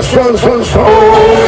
Suena son, son, son.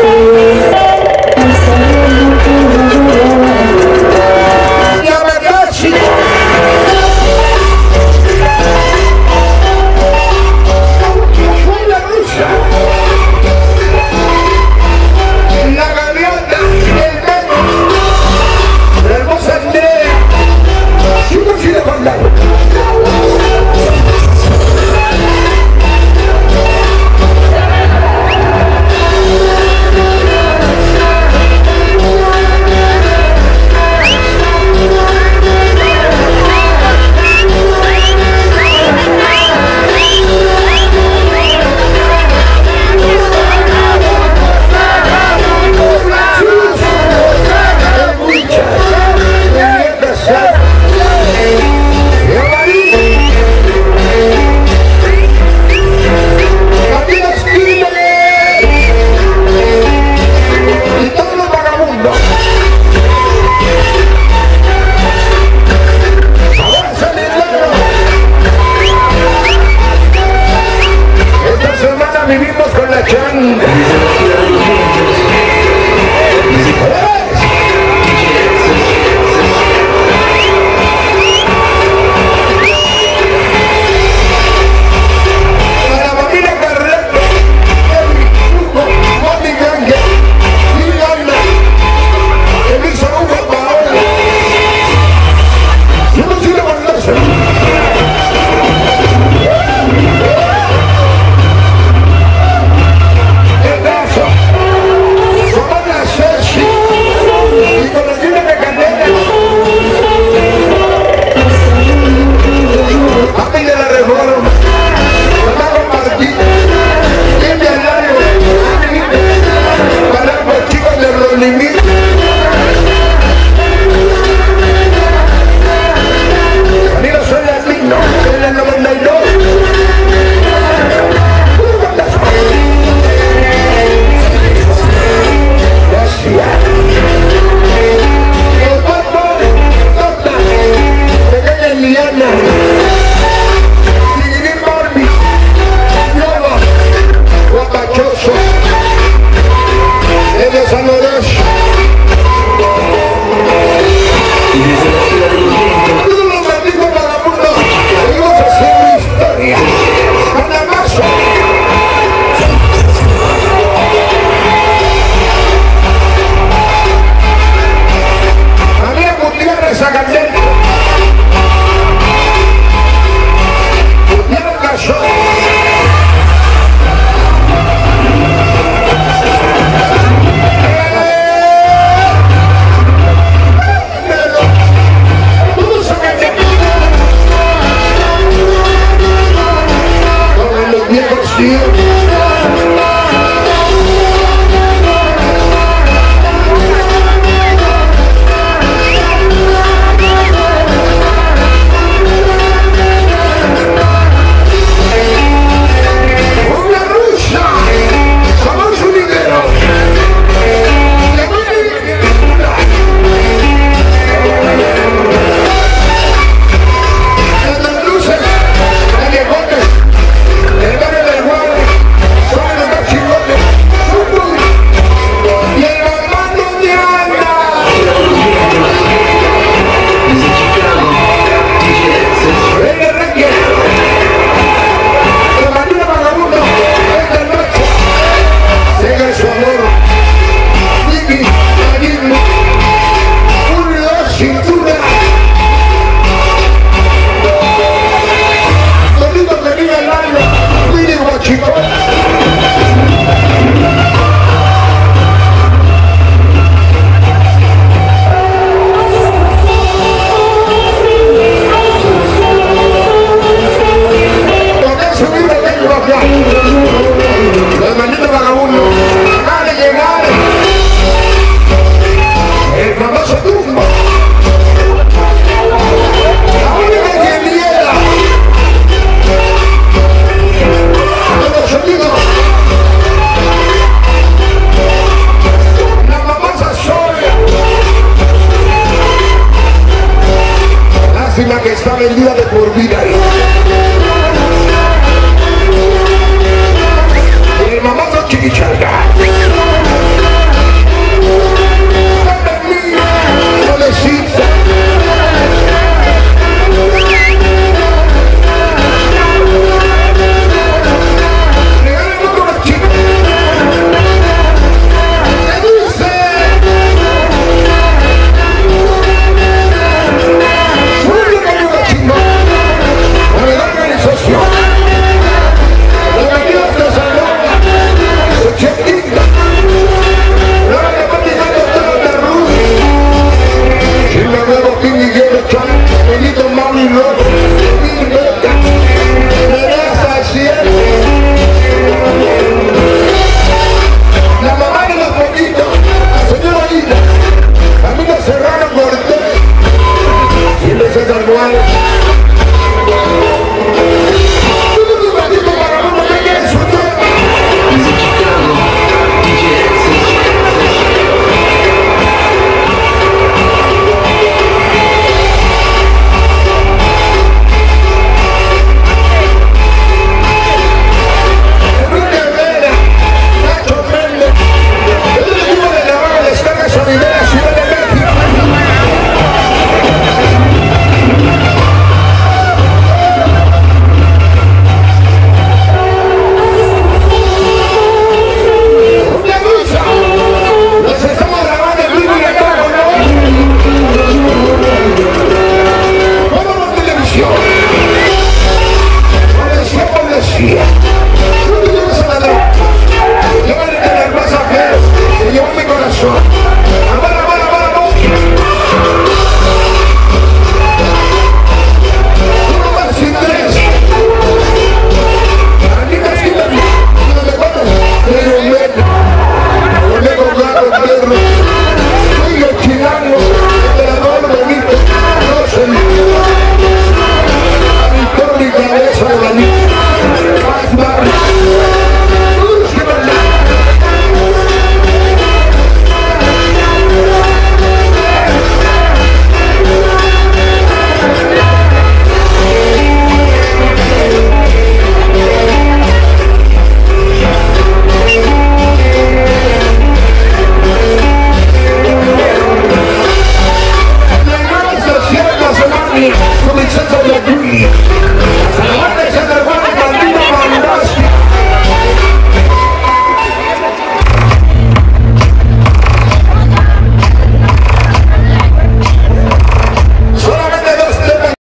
me from the touch of your.